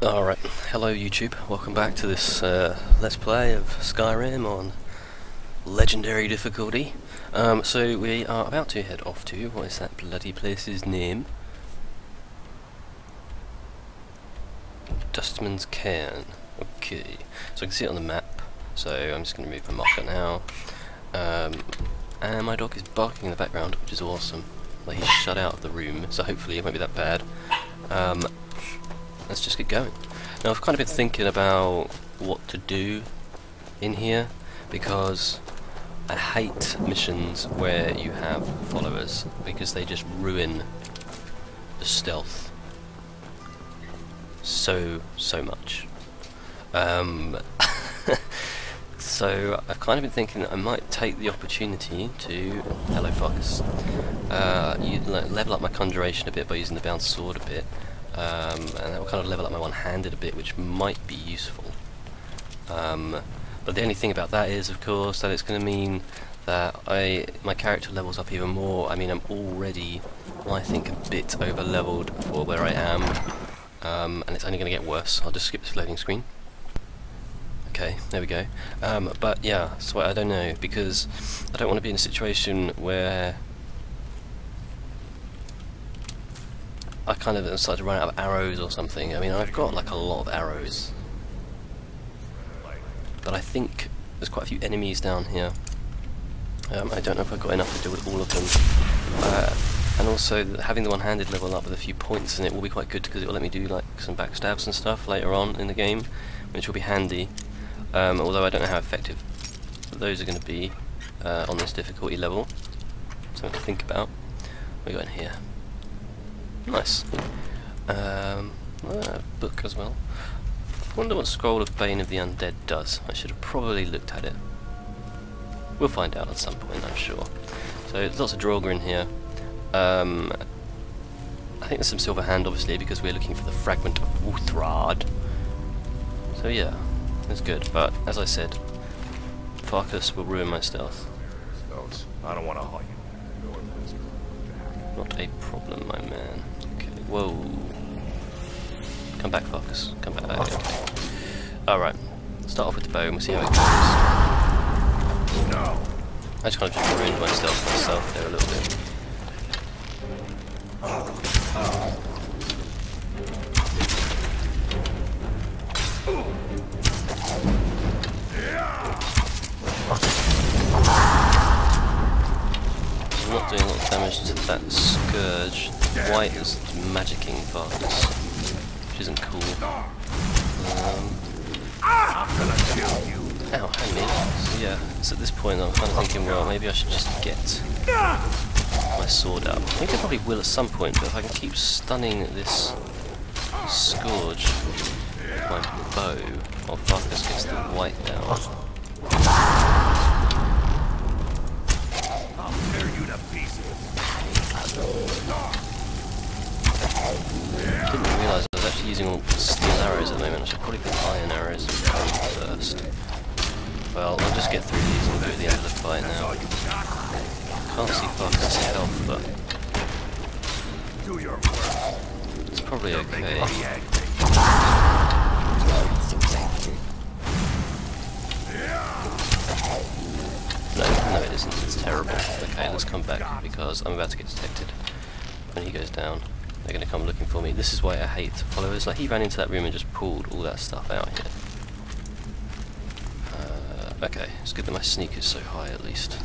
Alright, hello YouTube, welcome back to this uh, Let's Play of Skyrim on Legendary difficulty. Um, so we are about to head off to, what is that bloody place's name? Dustman's Cairn. Okay, so I can see it on the map, so I'm just going to move my marker now. Um, and my dog is barking in the background, which is awesome. Like he's shut out of the room, so hopefully it won't be that bad. Um, let's just get going. Now I've kind of been thinking about what to do in here because I hate missions where you have followers because they just ruin the stealth so so much. Um, so I've kind of been thinking that I might take the opportunity to hello Fox. Uh, you level up my conjuration a bit by using the bound sword a bit um, and that will kind of level up my one-handed a bit, which might be useful. Um, but the only thing about that is, of course, that it's going to mean that I my character levels up even more. I mean, I'm already, I think, a bit over-leveled for where I am, um, and it's only going to get worse. I'll just skip this loading screen. Okay, there we go. Um, but yeah, so I don't know, because I don't want to be in a situation where I kind of started to run out of arrows or something. I mean, I've got like a lot of arrows. But I think there's quite a few enemies down here. Um, I don't know if I've got enough to deal with all of them. Uh, and also, having the one-handed level up with a few points in it will be quite good because it will let me do like some backstabs and stuff later on in the game, which will be handy. Um, although I don't know how effective those are going to be uh, on this difficulty level. Something to think about. What we got in here? Nice. Um, uh, book as well. Wonder what Scroll of Bane of the Undead does. I should have probably looked at it. We'll find out at some point, I'm sure. So there's lots of Draugr in here. Um, I think there's some Silver Hand, obviously, because we're looking for the Fragment of Wuuthrad. So yeah, that's good. But as I said, Farkas will ruin my stealth. I don't want to haul you. Not a problem, my man. Whoa. Come back, Fox. Come back. Alright. Start off with the bow and we'll see how it goes. No. I just kind of just ruined myself myself there a little bit. Not doing a lot of damage to that scourge wight is magicking fast, which isn't cool. Um, ow, hang me. So yeah, so at this point I'm kind of thinking, well, maybe I should just get my sword out. I think I probably will at some point, but if I can keep stunning this scourge with my bow, while Farkas gets the wight down. Didn't realise I was actually using all steel arrows at the moment. I should probably put iron arrows first. Well, I'll just get through these and go to the end of the fight now. Can't see Farkas' health, but it's probably okay. No, no it isn't. It's terrible. Okay, let's come back because I'm about to get detected when he goes down. They're going to come looking for me. This is why I hate followers. Like, he ran into that room and just pulled all that stuff out here. Uh, okay, it's good that my sneak is so high at least.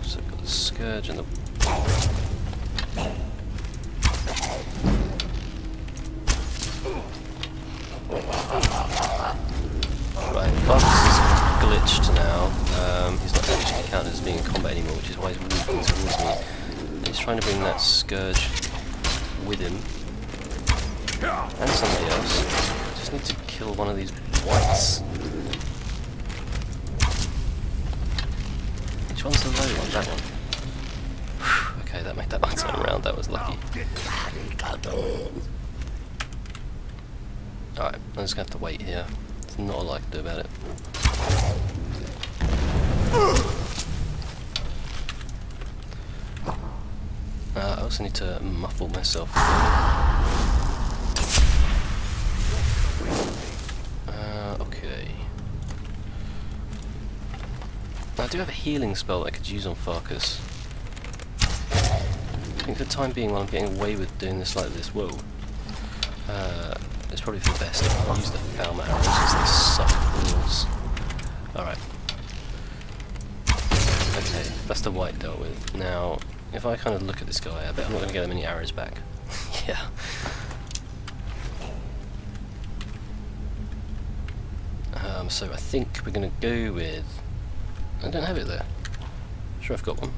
So I've got the Scourge and the... Right, Fox is glitched now. Um, he's not actually counted as being in combat anymore, which is why he's moving towards me. He's trying to bring that Scourge with him. And somebody else. Just need to kill one of these wights. Which one's the low one? That one. okay, that made that one turn around. That was lucky. Alright, I'm just to have to wait here. There's not a lot I can do about it. else I need to muffle myself. Uh, okay. I do have a healing spell I could use on Farkas. I think for the time being while I'm getting away with doing this like this, whoa. Uh, it's probably for the best. I'll use the foul matter since they suck rules. Alright. Okay, that's the wight dealt with. Now, if I kind of look at this guy, I bet I'm not going to get that many arrows back. yeah. Um, so I think we're going to go with... I don't have it there. Sure I've got one.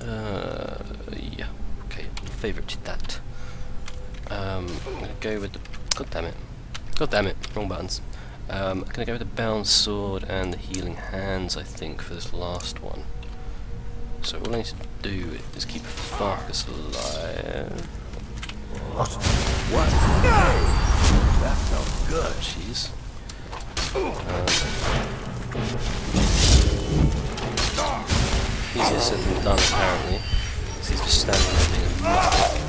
Uh, yeah, okay, favourite to that. Um, I'm going to go with the... God damn it. God damn it, wrong buttons. Um, I'm going to go with the bound sword and the healing hands, I think, for this last one. So all I need to do is keep Farkas alive. What? What? No! That felt good. Jeez. Um, easier said than done, apparently. he's just standing there being a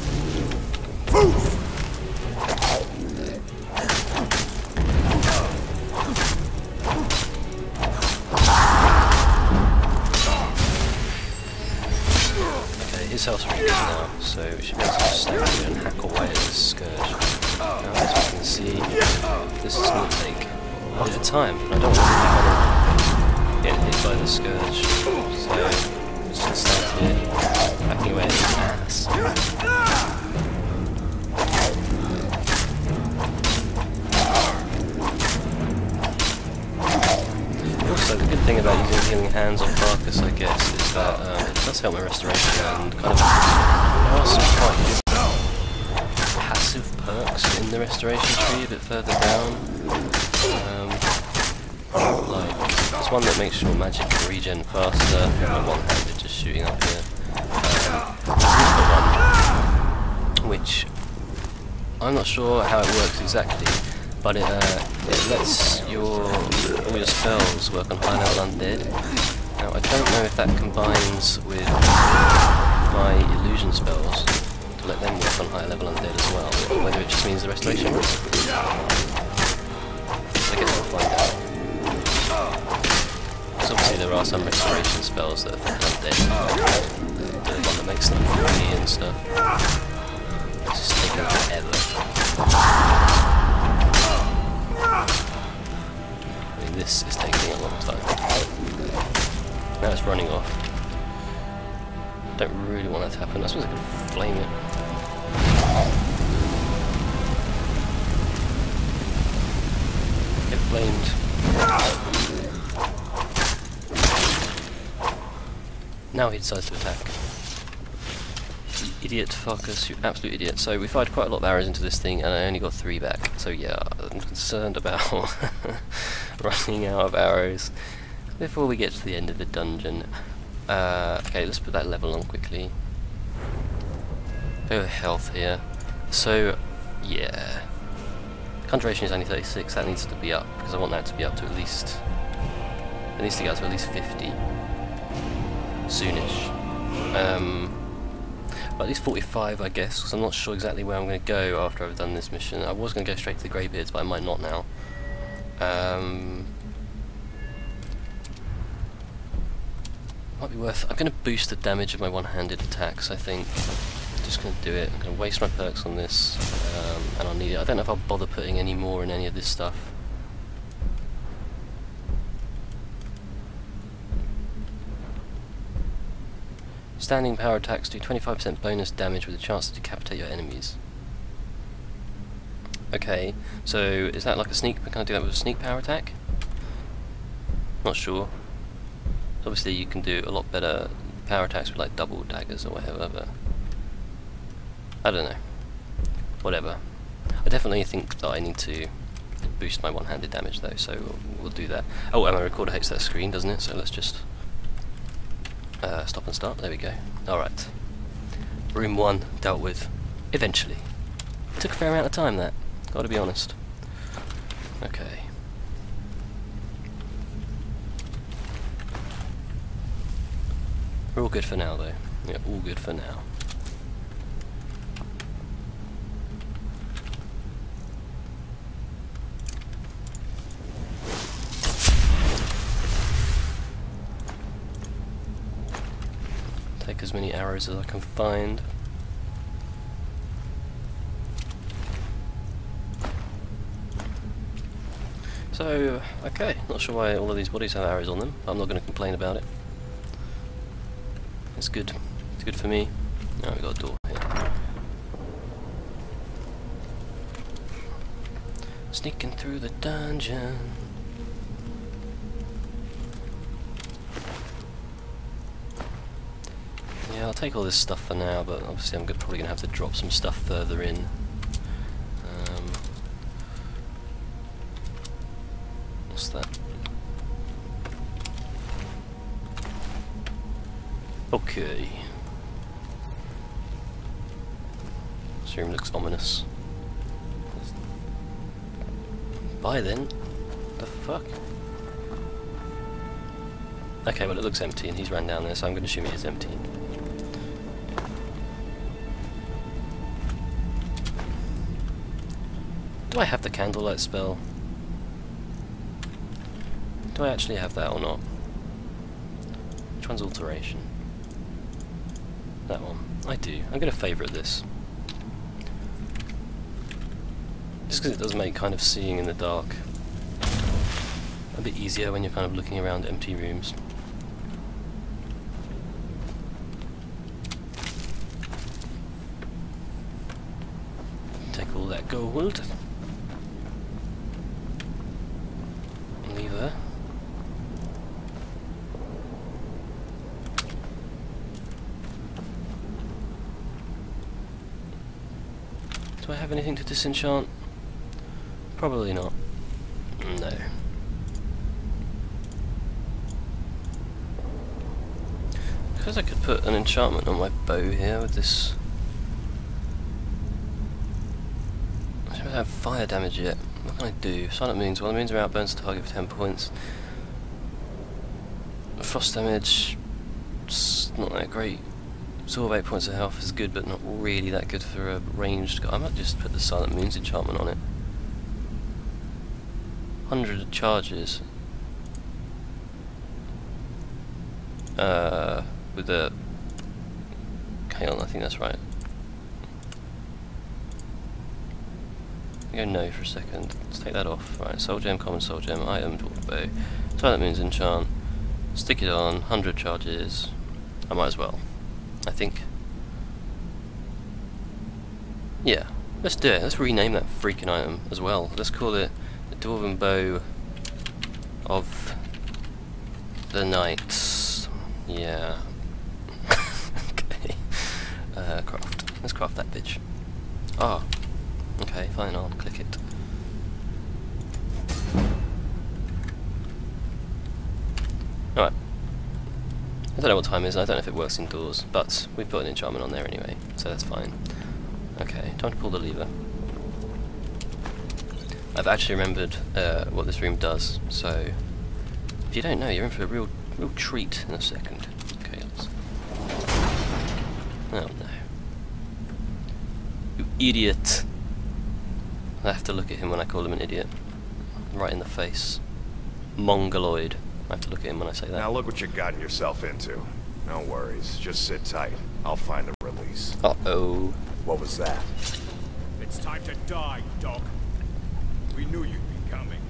your magic regen faster, just shooting up here. Um, which I'm not sure how it works exactly, but it, uh, it lets your all your spells work on high level undead. Now I don't know if that combines with my illusion spells to let them work on high level undead as well, whether it just means the restoration. There are some restoration spells that affect undead, the one uh, that makes them free and stuff. It's just taking forever. I mean, this is taking a long time. Now it's running off. Don't really want that to happen. I suppose I could flame it. Get flamed. Now he decides to attack. You idiot fuckers, you absolute idiot. So we fired quite a lot of arrows into this thing and I only got three back. So yeah, I'm concerned about running out of arrows before we get to the end of the dungeon. Uh, okay, let's put that level on quickly. Go health here. So, yeah. Conjuration is only 36, that needs to be up, because I want that to be up to at least... It needs to get up to at least 50. Soonish. Um, at least 45 I guess, because I'm not sure exactly where I'm going to go after I've done this mission. I was going to go straight to the Greybeards, but I might not now. Um, might be worth... I'm going to boost the damage of my one-handed attacks, I think. I'm Just going to do it. I'm going to waste my perks on this, um, and I'll need it. I don't know if I'll bother putting any more in any of this stuff. Standing power attacks do 25% bonus damage with a chance to decapitate your enemies. Okay, so is that like a sneak? Can I do that with a sneak power attack? Not sure. Obviously, you can do a lot better power attacks with like double daggers or whatever, but I don't know. Whatever. I definitely think that I need to boost my one-handed damage though, so we'll, we'll do that. Oh, and my recorder hates that screen, doesn't it? So let's just uh, stop and start. There we go. Alright. Room 1 dealt with. Eventually. Took a fair amount of time, that. Gotta be honest. Okay. We're all good for now, though. Yeah, all good for now. Take as many arrows as I can find. So, okay, not sure why all of these bodies have arrows on them. I'm not going to complain about it. It's good. It's good for me. Now we've got a door here. Sneaking through the dungeon. Take all this stuff for now, but obviously I'm probably going to have to drop some stuff further in. Um, what's that? Okay. This room looks ominous. Bye then. The fuck? Okay, well it looks empty and he's ran down there, so I'm going to assume it is empty. Do I have the candlelight spell? Do I actually have that or not? Which one's alteration? That one. I do. I'm going to favourite this. Just because it does make kind of seeing in the dark a bit easier when you're kind of looking around empty rooms. Take all that gold. Lever. Do Disenchant? Probably not. No. Because I could put an enchantment on my bow here with this. I don't have fire damage yet. What can I do? Silent Moons. Well, the moons are out, burns the target for 10 points. Frost damage. It's not that great. Absorb 8 points of health is good, but not really that good for a ranged guy. I might just put the Silent Moons enchantment on it. 100 charges. Uh, with the... Hang on, I think that's right. Go no for a second. Let's take that off. Right, soul gem, common soul gem, item, dwarf bow. Silent Moons enchant. Stick it on, 100 charges. I might as well. I think. Yeah, let's do it. Let's rename that freaking item as well. Let's call it the Dwarven Bow of the Knights. Yeah. okay. Uh, craft. Let's craft that bitch. Ah. Oh. Okay, fine, I'll click it. Alright. I don't know what time it is, I don't know if it works indoors, but we've put an enchantment on there anyway, so that's fine. Okay, time to pull the lever. I've actually remembered uh, what this room does, so if you don't know, you're in for a real, real treat in a second. Okay, let's... Oh no. You idiot! I have to look at him when I call him an idiot. Right in the face. Mongoloid. I have to look at him when I say that. Now look what you've gotten yourself into. No worries. Just sit tight. I'll find the release. Uh-oh. What was that? It's time to die, dog. We knew you'd be coming.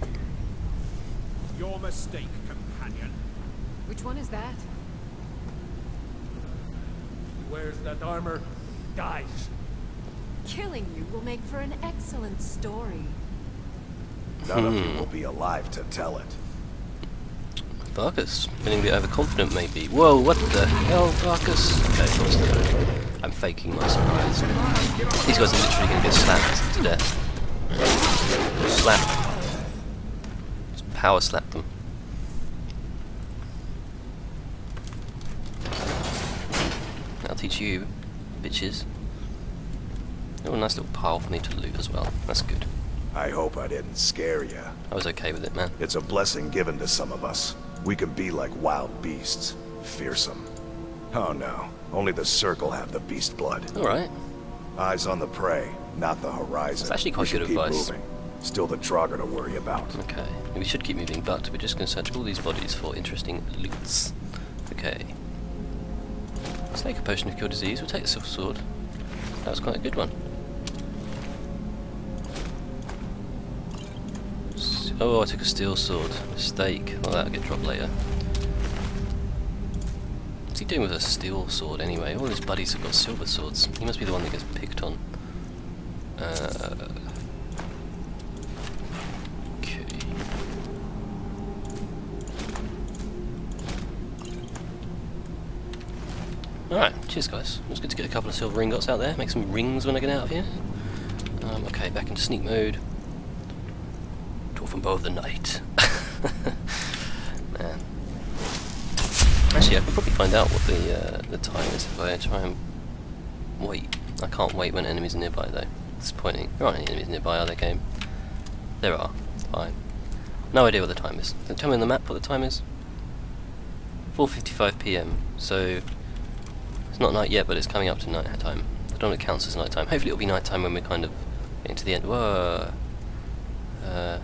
Your mistake, companion. Which one is that? Where's that armor? Dies. Killing you will make for an excellent story. None of you hmm. will be alive to tell it. Farkas, feeling a bit overconfident maybe. Whoa, what the hell, Farkas? Okay, of course not. I'm faking my surprise. These guys are literally going to get slapped to death. Slap. Just power slap them. I'll teach you, bitches. Oh, a nice little pile for me to loot as well. That's good. I hope I didn't scare you. I was okay with it, man. It's a blessing given to some of us. We can be like wild beasts. Fearsome. Oh no. Only the Circle have the beast blood. Alright. Eyes on the prey, not the horizon. That's actually quite good keep advice. Moving. Still the Draugr to worry about. Okay. We should keep moving, but we're just going to search all these bodies for interesting loots. Okay. Let's take a potion of cure disease. We'll take the silver sword. That was quite a good one. Oh, I took a steel sword. Mistake. Well, that'll get dropped later. What's he doing with a steel sword anyway? All his buddies have got silver swords. He must be the one that gets picked on. Uh. Alright, cheers guys. It was good to get a couple of silver ingots out there, make some rings when I get out of here. Um, okay, back into sneak mode. Bow of the Night. Man. Actually, I can probably find out what the uh, the time is if I try and wait. I can't wait when enemies are nearby though. Disappointing. There aren't any enemies nearby, are there, game? There are. Fine. No idea what the time is. Can tell me on the map what the time is? 4.55 pm, so it's not night yet, but it's coming up to night time. I don't know if it counts as night time. Hopefully it'll be night time when we're kind of getting to the end. Whoa! Uh,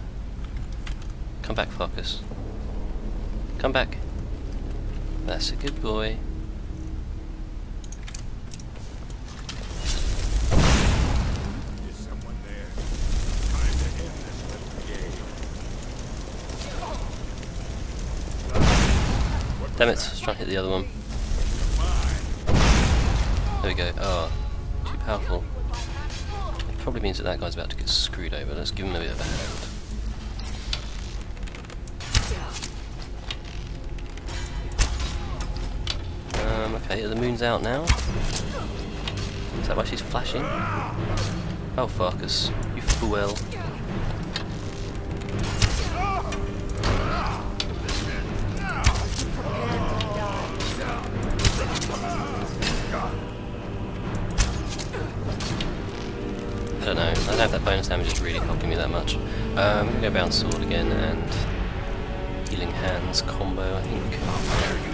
come back, Farkas. Come back. That's a good boy. There? Time to end this little game. Damn it, let's try and hit the other one. There we go. Oh, too powerful. It probably means that that guy's about to get screwed over. Let's give him a bit of a hand. Okay, the moon's out now. Is that why she's flashing? Oh, Farkas, you fool. I don't know. I don't know if that bonus damage is really helping me that much. Um, I'm gonna go bound sword again and healing hands combo. I think.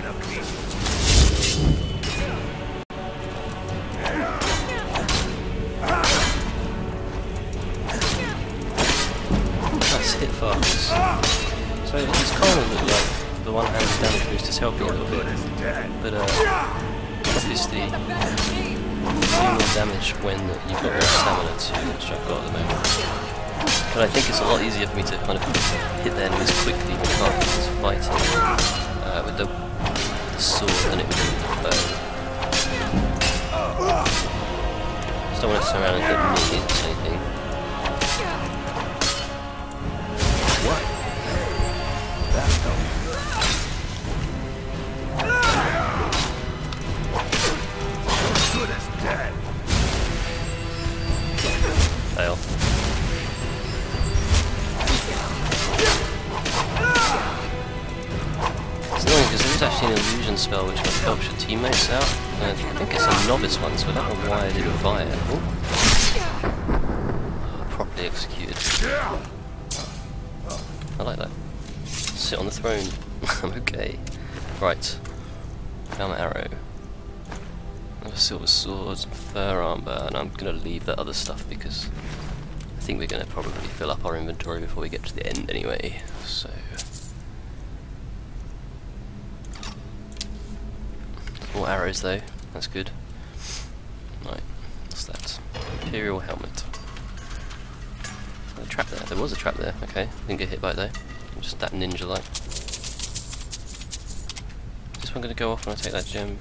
Boost is helping a little bit, but uh, you do more damage when you've got more stamina which I've got at the moment. But I think it's a lot easier for me to kind of hit the enemies quickly when is fighting uh, with the, the sword than it would with the bow. Just don't want to turn around and hit me or fur armor, and I'm gonna leave that other stuff because I think we're gonna probably fill up our inventory before we get to the end anyway. So more arrows though, that's good. Right, what's that? Imperial helmet. A trap there. There was a trap there. Okay, didn't get hit by it though. Just that ninja like. Is this one gonna go off when I take that gem?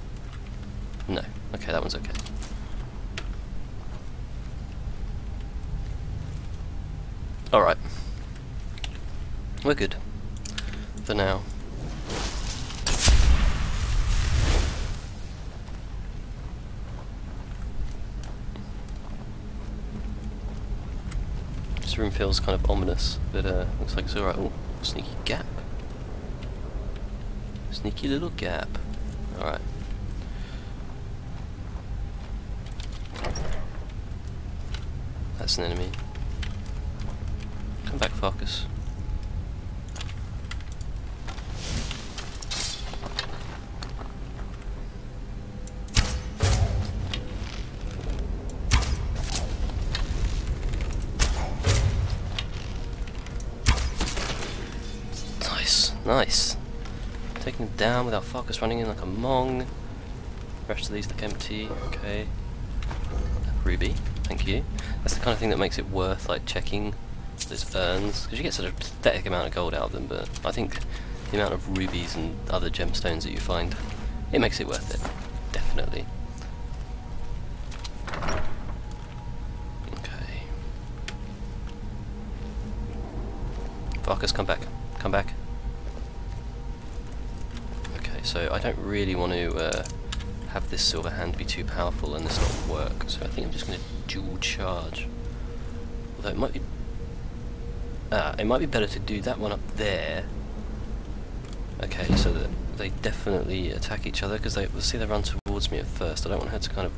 No. Okay, that one's okay. Alright. We're good. For now. This room feels kind of ominous, but uh, looks like it's alright. Oh, sneaky gap. Sneaky little gap. Alright. That's an enemy. Farkas. Nice, nice. Taking him down without Farkas running in like a mong. rest of these look empty. Okay. Ruby, thank you. That's the kind of thing that makes it worth like checking those urns because you get such a pathetic amount of gold out of them. But I think the amount of rubies and other gemstones that you find, it makes it worth it. Definitely. Okay. Farkas, come back. Come back. Okay, so I don't really want to uh, have this silver hand be too powerful and this not work, so I think I'm just going to dual charge. Although it might be... Ah, it might be better to do that one up there. Okay, so that they definitely attack each other, because they we'll see they run towards me at first. I don't want her to kind of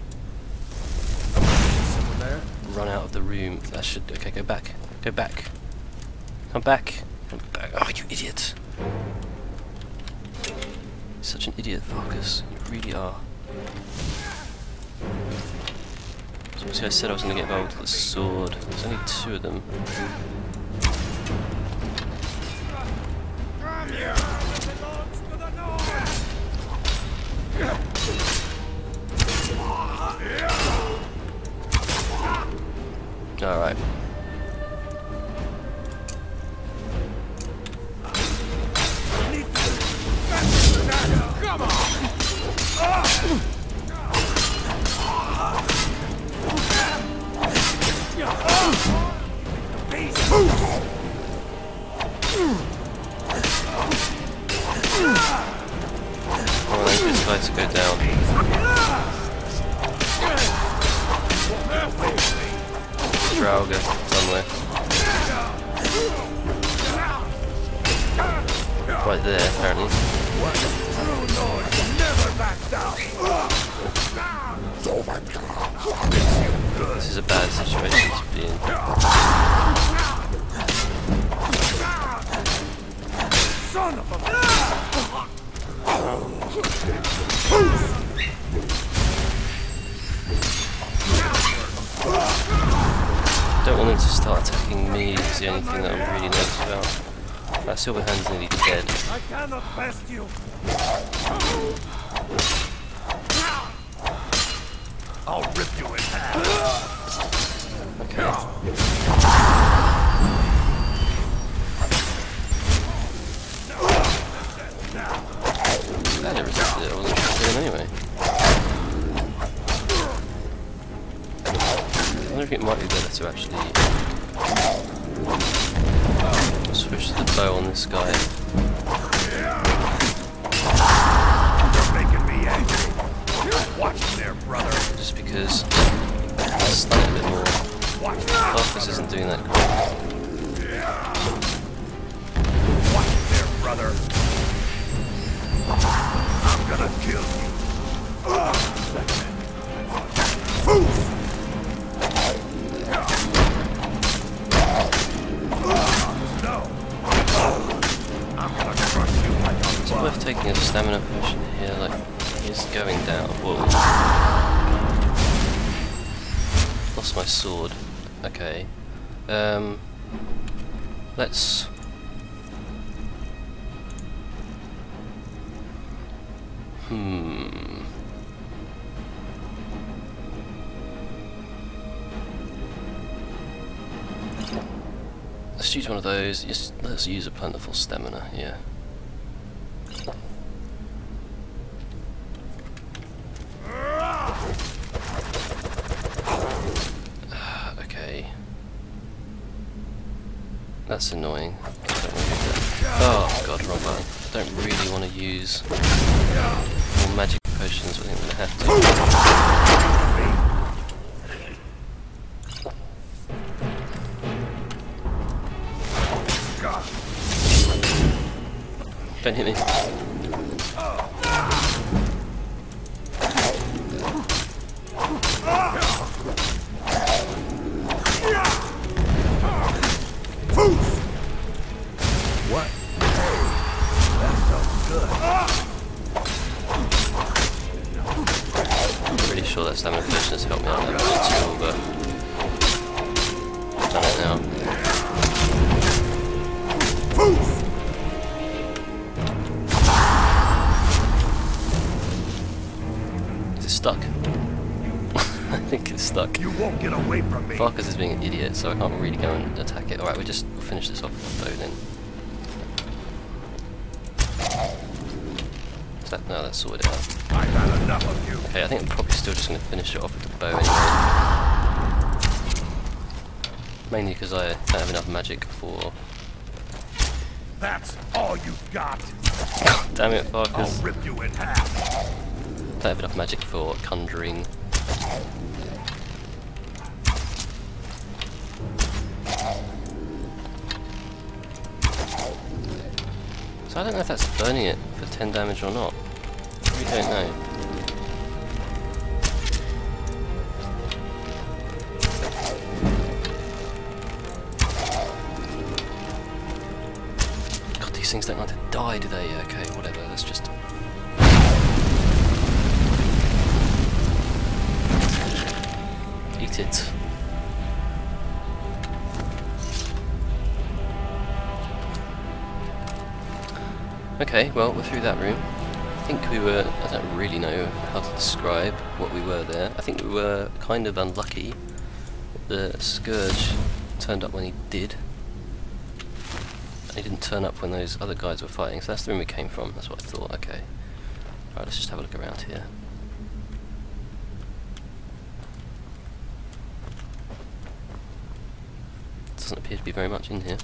run out of the room. That should... Okay, go back. Go back. Come back. Come back. Oh, you idiot. Such an idiot, Farkas. You really are. So I said I was going to get involved with the sword. There's only two of them. Alright. Go down. Draugr somewhere. Right there, apparently. This is a bad situation to be in. I don't want them to start attacking me is the only thing that I'm really nervous about. That silver hand's nearly dead. I cannot best you. I'll rip you in half. Okay. I resisted it, I wasn't sure anyway. Wonder if it might be better to actually switch the bow on this guy. Watch there, brother. just because it's a bit more. Focus isn't doing that great. watch there, brother. I'm gonna kill you. Let's one of those. Yes, let's use a plentiful stamina. Yeah. Okay. That's annoying. Oh god, wrong button. I don't really want to use more magic potions, I think I'm gonna have to. Stuck. You won't get away from me. Farkas is being an idiot, so I can't really go and attack it. Alright, we'll just we'll finish this off with the bow then. Is that, no, that's sorted out. I've had enough of you. Okay, I think I'm probably still just going to finish it off with the bow anyway. Mainly because I don't have enough magic for... That's all you've got. Damn it, I'll Farkas. rip you in half. don't have enough magic for conjuring. So I don't know if that's burning it for 10 damage or not. We don't know. God, these things don't like to die, do they? Okay, whatever, let's just Eat it. Okay, well, we're through that room. I think we were, I don't really know how to describe what we were there. I think we were kind of unlucky. The Scourge turned up when he did. He didn't turn up when those other guys were fighting, so that's the room we came from, that's what I thought, okay. Alright, let's just have a look around here. Doesn't appear to be very much in here.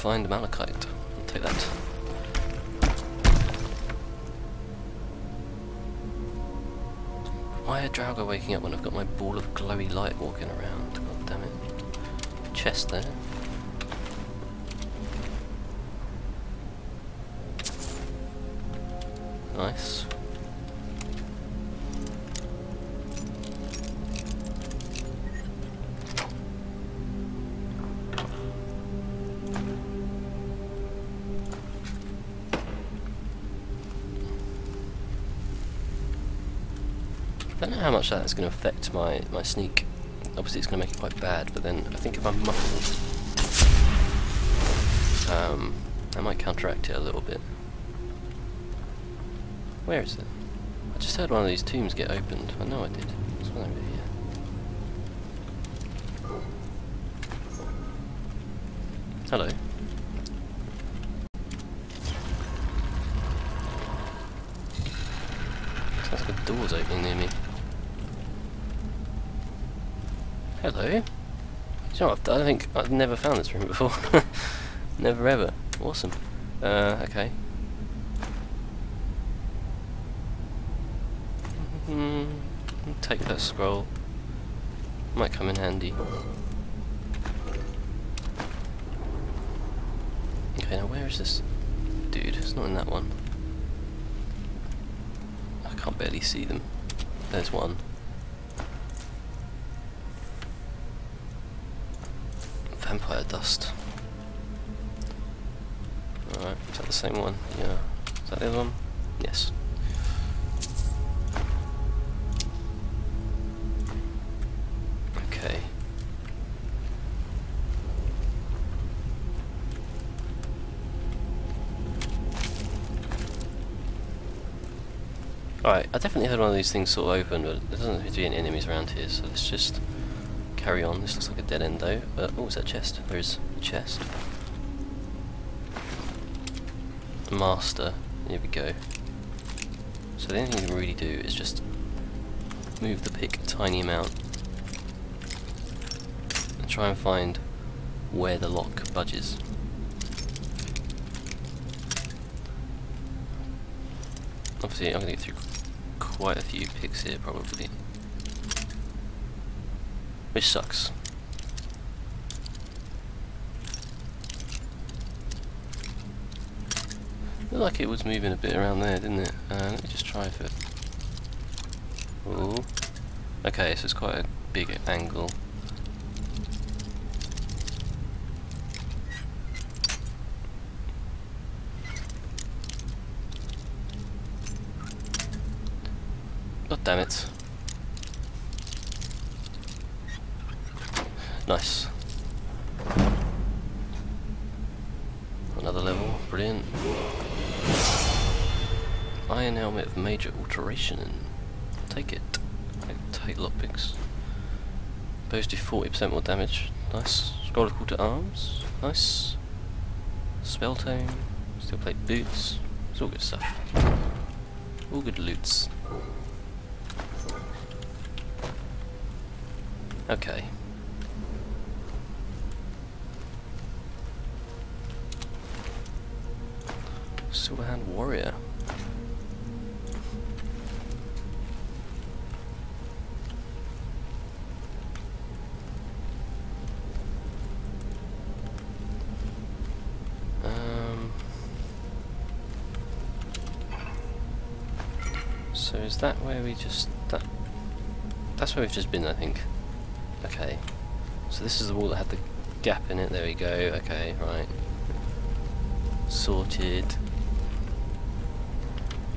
Refined malachite. I'll take that. Why are Draugr waking up when I've got my ball of glowy light walking around? God damn it. Chest there. Nice. Much that's going to affect my, my sneak. Obviously it's going to make it quite bad, but then I think if I'm muffled, um, I might counteract it a little bit. Where is it? I just heard one of these tombs get opened. I know I did. One over here. Hello. Sounds like a door's opening near me. You know I think I've never found this room before. never ever. Awesome. Uh, okay. Mm, take that scroll. Might come in handy. Okay, now where is this dude? It's not in that one. I can't barely see them. There's one. Vampire dust. Alright, is that the same one? Yeah. Is that the other one? Yes. Okay. Alright, I definitely had one of these things sort of open, but there doesn't seem to be any enemies around here, so let's just carry on. This looks like a dead end though. Uh, oh, is that chest? There is a chest. Master. Here we go. So the only thing you can really do is just move the pick a tiny amount and try and find where the lock budges. Obviously I'm going to get through quite a few picks here probably. Which sucks. Looked like it was moving a bit around there, didn't it? Uh, let me just try for... Ooh. Okay, so it's quite a big angle. God damn it. Nice. Another level, brilliant. Iron Helmet of major alteration. Take it. Take lockpicks. Do 40% more damage. Nice. Scroll of call to arms. Nice. Spell tome. Steel plate boots. It's all good stuff. All good loots. Okay. That where we just that that's where we've just been I think. Okay. So this is the wall that had the gap in it, there we go, okay, right. Sorted.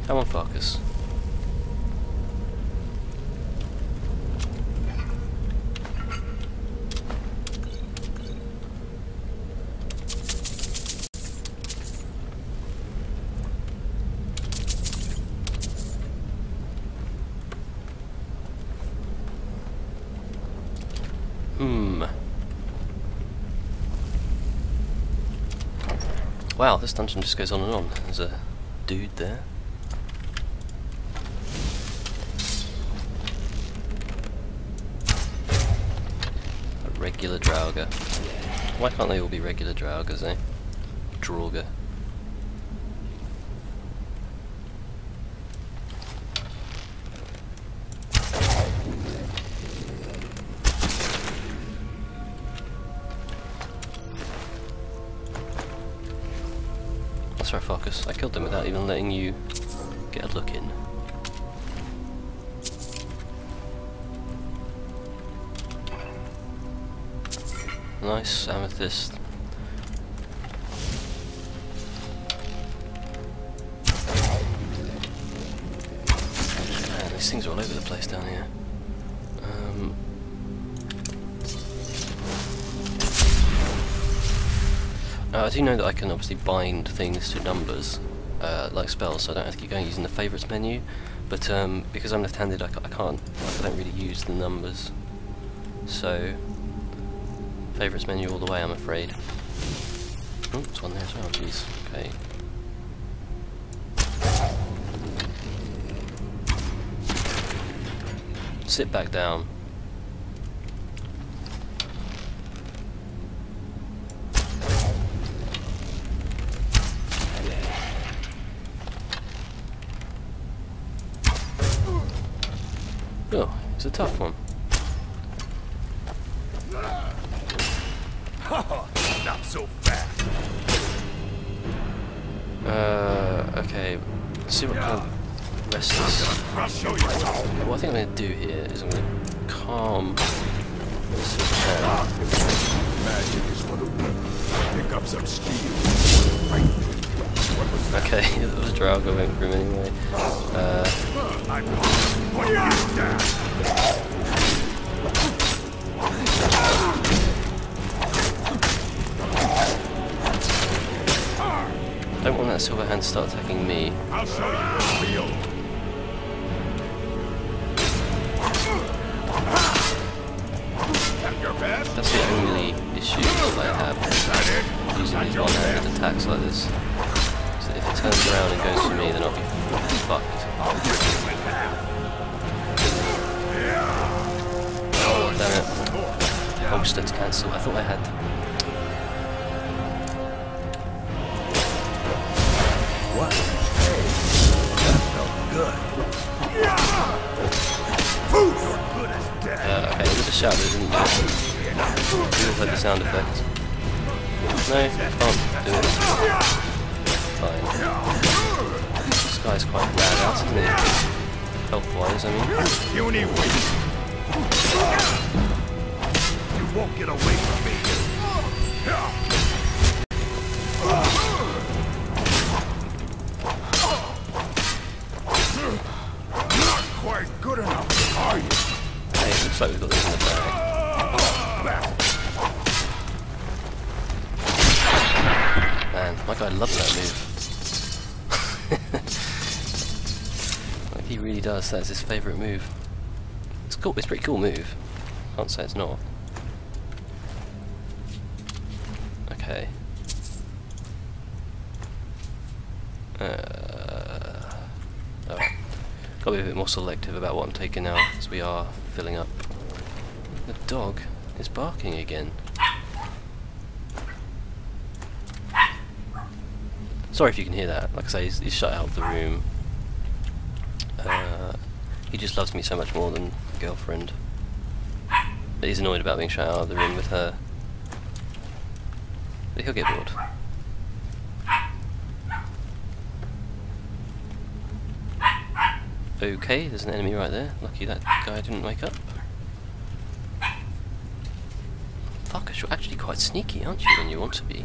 Come on, focus. Hmm. Wow, this dungeon just goes on and on. There's a dude there. A regular Draugr. Why can't they all be regular Draugrs, eh? Draugr. I killed them without even letting you get a look in. Nice amethyst. Man, these things are all over the place down here. Do know that I can obviously bind things to numbers, uh, like spells, so I don't have to keep going using the favourites menu, but um, because I'm left-handed I, I can't, like, I don't really use the numbers. So, favourites menu all the way I'm afraid. Oh, there's one there as well, jeez, okay. Sit back down. Oh, it's a tough one. Start attacking me. I'll show you real. What? Hey, that felt good. Poof! You're good as dead. Uh, okay, it was a shout, but it didn't do it. It like the sound effect. No, can't do it. Fine. This guy's quite rad out, isn't he? Health-wise, I mean. You won't get away from me. Does. That's his favourite move. It's cool. It's a pretty cool move. Can't say it's not. Okay. Uh, oh. Got to be a bit more selective about what I'm taking now, as we are filling up. The dog is barking again. Sorry if you can hear that. Like I say, he's, he's shut out of the room. He just loves me so much more than girlfriend. But he's annoyed about being shut out of the room with her. But he'll get bored. Okay, there's an enemy right there. Lucky that guy didn't wake up. Fuckers, you're actually quite sneaky, aren't you, when you want to be?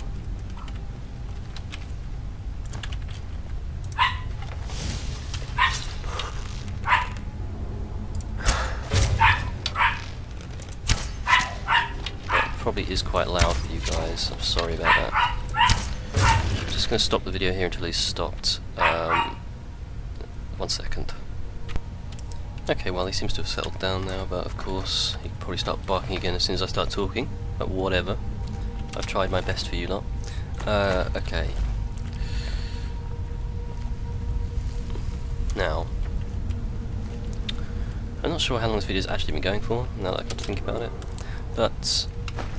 That probably is quite loud for you guys. I'm sorry about that. I'm just going to stop the video here until he's stopped. Um, one second. Okay, well he seems to have settled down now, but of course he can probably start barking again as soon as I start talking. But whatever. I've tried my best for you lot. Uh, okay. Now, I'm not sure how long this video's actually been going for, now that I can think about it. But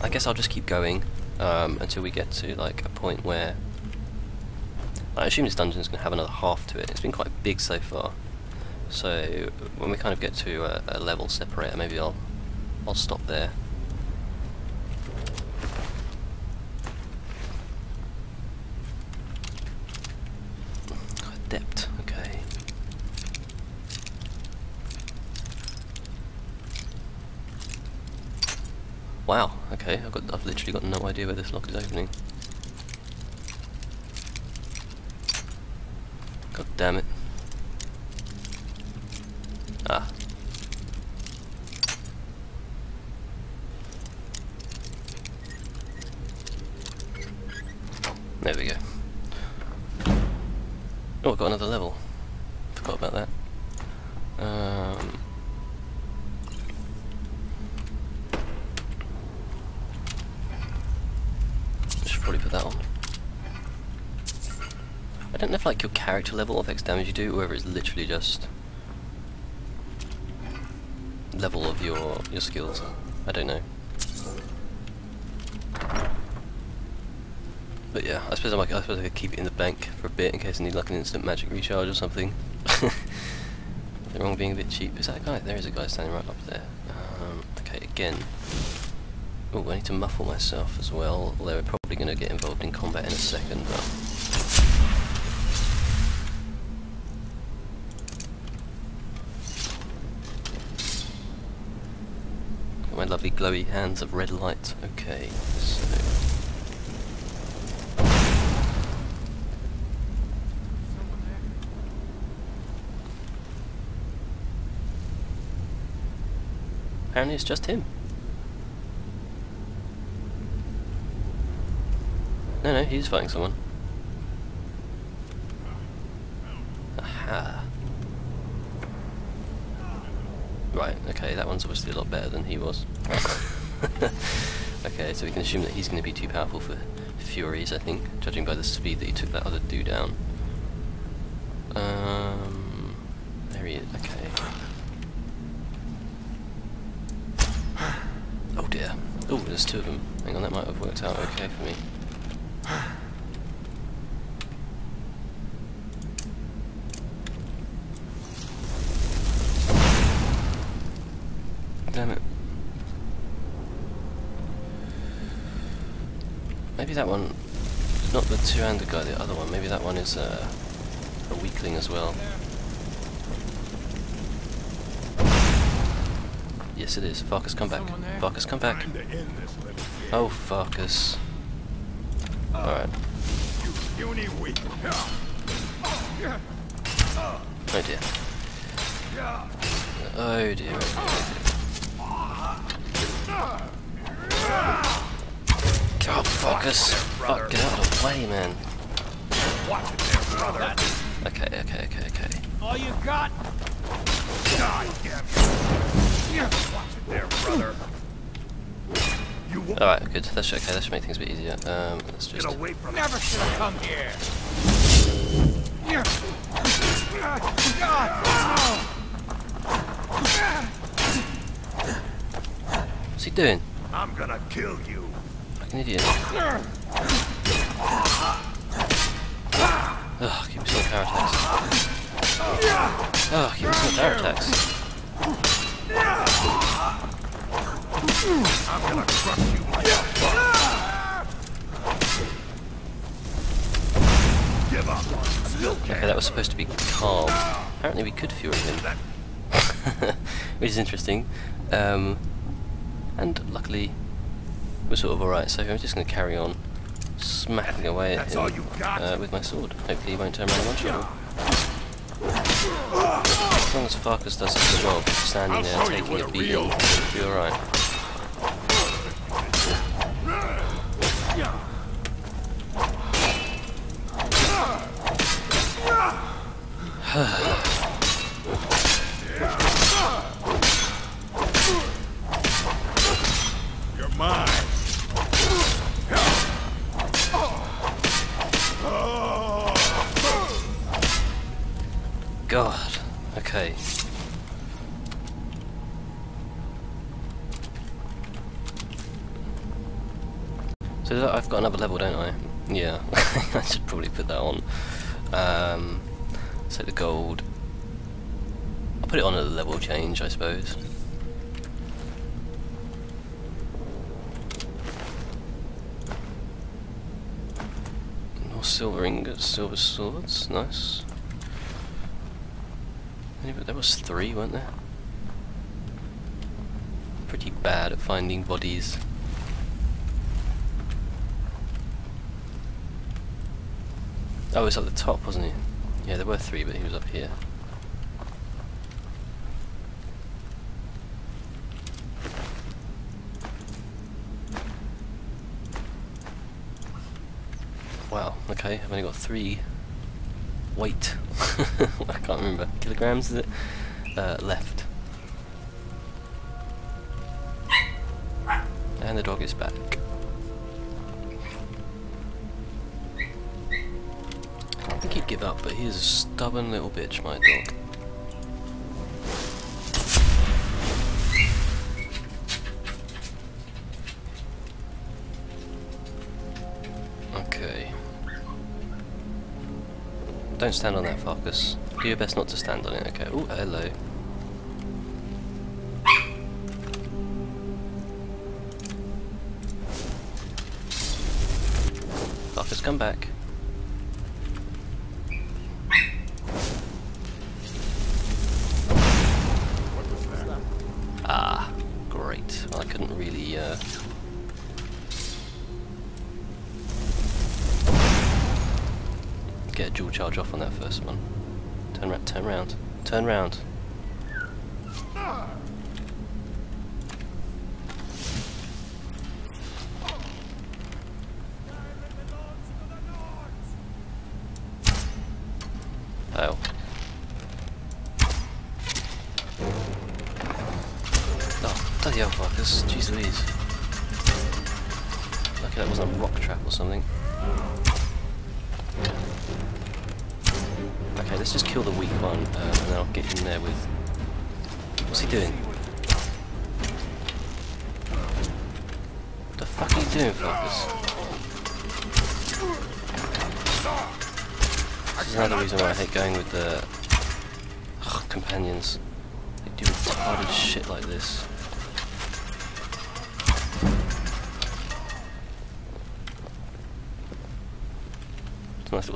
I guess I'll just keep going um, until we get to like a point where I assume this dungeon's going to have another half to it. It's been quite big so far. So when we kind of get to a, a level separator, maybe I'll I'll stop there. Adept, okay. Wow, okay, I've got I've literally got lock is opening. God damn it. Ah. There we go. Oh, I've got another level. Forgot about that. Um, should probably put that on. I don't know if like your character level affects damage you do, or whether it's literally just level of your your skills. I don't know. But yeah, I suppose I might. I suppose I could keep it in the bank for a bit in case I need like an instant magic recharge or something. the wrong being a bit cheap. Is that a guy? There is a guy standing right up there. Um, okay, again. Oh, I need to muffle myself as well. Although we're probably going to get involved in combat in a second. But lovely glowy hands of red light. Okay, so apparently it's just him. No, no, he's fighting someone. Aha. Right, okay, that one's obviously a lot better than he was. okay, so we can assume that he's going to be too powerful for Furies, I think, judging by the speed that he took that other dude down. Um, there he is, okay. Oh dear. Oh, there's two of them. Hang on, that might have worked out okay for me. Damn it. Maybe that one, not the guy, the other one, maybe that one is uh, a weakling as well. Yes it is. Farkas, come back. Farkas, come back. Time to end this little game. Oh, Farkas. Alright. You puny weak. Oh dear. Oh dear. Oh dear. God, Farkas. Fuck, get out of the way, man. Watch there, brother. Okay, okay, okay, okay. All you got? Die, damn you! Watch it there, brother. You won't Alright, good. That should, okay, that should make things a bit easier. Um, let's just... get away from Never should have come here. What's he doing? I'm gonna kill you. Fucking idiot. Ugh, keep missing the power attacks. Ugh, keep missing the power attacks. I'm gonna crush you. Give up. Okay, that was supposed to be calm. Apparently we could fury him. Which is interesting. Um, and luckily, we're sort of alright, so I'm just going to carry on smacking away at him all you got? uh, with my sword. Hopefully he won't turn around and one-shot. As long as Farkas does his job, standing there taking a beating, he'll be alright. Silver swords, nice. Yeah, but there was three, weren't there? Pretty bad at finding bodies. Oh, he was up the top, wasn't he? Yeah, there were three, but he was up here. Wow, okay, I've only got three weight. I can't remember. Kilograms, is it? Uh, left. And the dog is back. I think he'd give up, but he is a stubborn little bitch, my dog. Don't stand on that, Farkas. Do your best not to stand on it, okay. Oh, hello. Farkas, come back. That wasn't a rock trap or something. Okay, let's just kill the weak one, uh, and then I'll get in there with... What's he doing? What the fuck are you doing, Farkas? This is another reason why I hate going with the ugh, companions. They do retarded shit like this.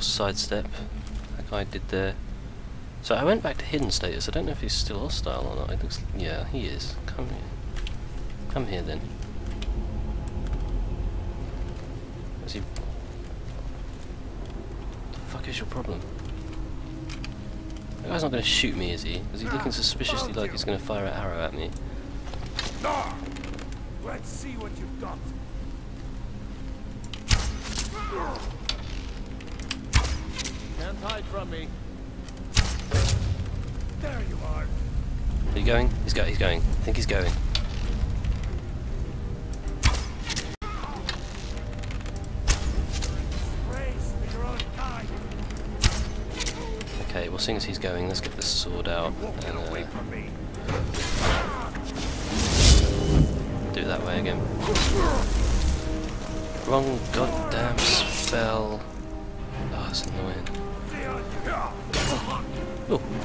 Sidestep that guy did there. So I went back to hidden status. I don't know if he's still hostile or not. It looks, yeah, he is. Come here. Come here then. Is he? The fuck is your problem? That guy's not going to shoot me, is he? Is he looking suspiciously like he's going to fire an arrow at me? Let's see what you've got. Can't hide from me. There you are. Are you going? He's go. He's going. I think he's going. Praise for your own. Okay. Well, seeing as he's going, let's get this sword out and uh, do it that way again. Wrong goddamn spell. Oh, that's annoying.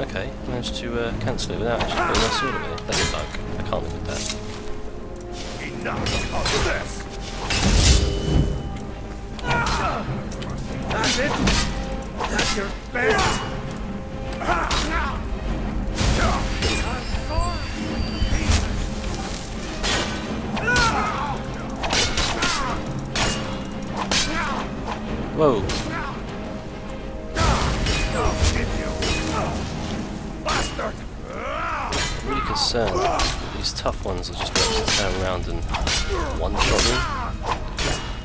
Okay. Managed to uh, cancel it without actually putting my sword away. That's a bug. I can't live with that. Enough of this. That's it. That's your best. Whoa. Ones are just turn around and one-shot me.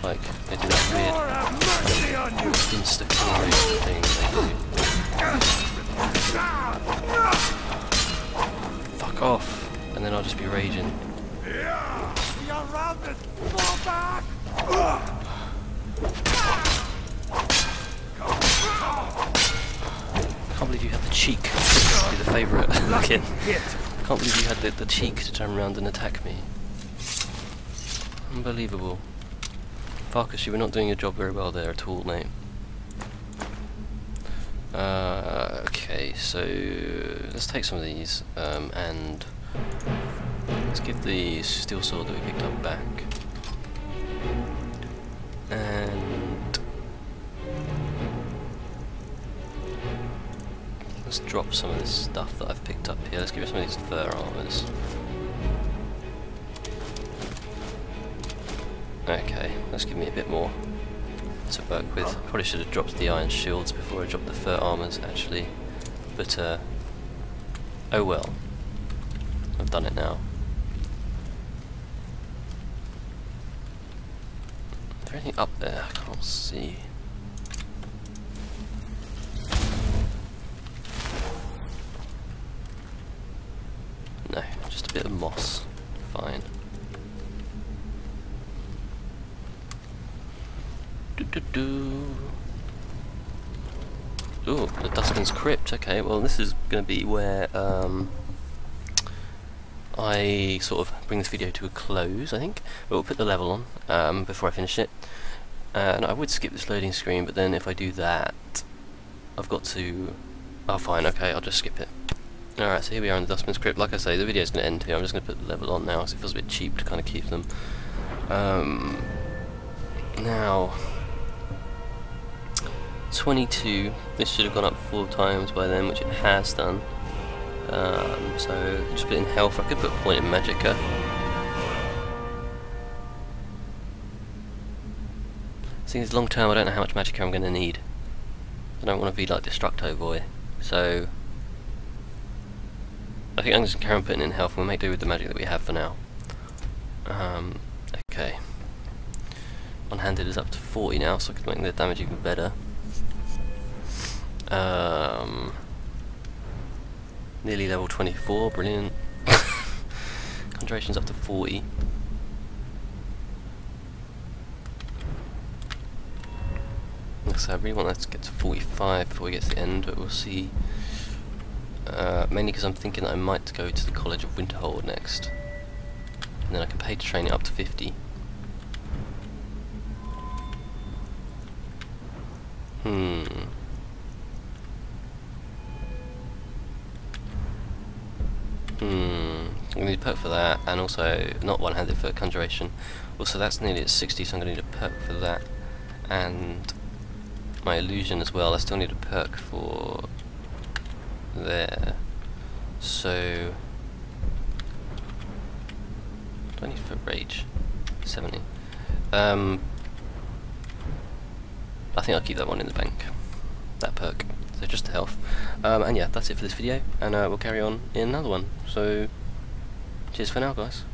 Like, they do that weird have insta-killing thing they do. Fuck off. And then I'll just be raging. Back. can't believe you had the cheek to be the favourite again. Can't believe you had the, the cheek to turn around and attack me. Unbelievable. Farkas, you were not doing your job very well there at all, mate. Uh, okay, so let's take some of these um, and let's give the steel sword that we picked up back. Drop some of this stuff that I've picked up here. Let's give you some of these fur armors. Okay, let's give me a bit more to work with. Probably should have dropped the iron shields before I dropped the fur armors, actually. But, uh, oh well. I've done it now. Is there anything up there? I can't see. No, just a bit of moss. Fine. Do do do. Ooh, the Dustman's Crypt. Okay, well this is going to be where um, I sort of bring this video to a close, I think. We'll put the level on um, before I finish it. And I would skip this loading screen, but then if I do that, I've got to... Oh fine, okay, I'll just skip it. Alright, so here we are in the Dustman's Crypt. Like I say, the video's going to end here. I'm just going to put the level on now, because it feels a bit cheap to kind of keep them. Um, now... 22. This should have gone up four times by then, which it has done. Um, so just put in health. I could put point in magicka. Thing is, long term, I don't know how much magicka I'm going to need. I don't want to be like Destructo Boy, so I think I'm just carry on putting in health. We'll make do with the magic that we have for now. Um, okay. One-handed is up to 40 now, so I could make the damage even better. Um, nearly level 24, brilliant. Conjuration's up to 40. So I really want that to get to 45 before we get to the end, but we'll see. Uh, mainly because I'm thinking I might go to the College of Winterhold next. And then I can pay to train it up to 50. Hmm. Hmm. I'm going to need a perk for that, and also not one-handed for conjuration. Also, that's nearly at 60, so I'm going to need a perk for that, and my illusion as well. I still need a perk for there. So, do I need for rage? 70. Um, I think I'll keep that one in the bank. That perk. So just health. Um, and yeah, that's it for this video, and uh, we'll carry on in another one. So, cheers for now, guys.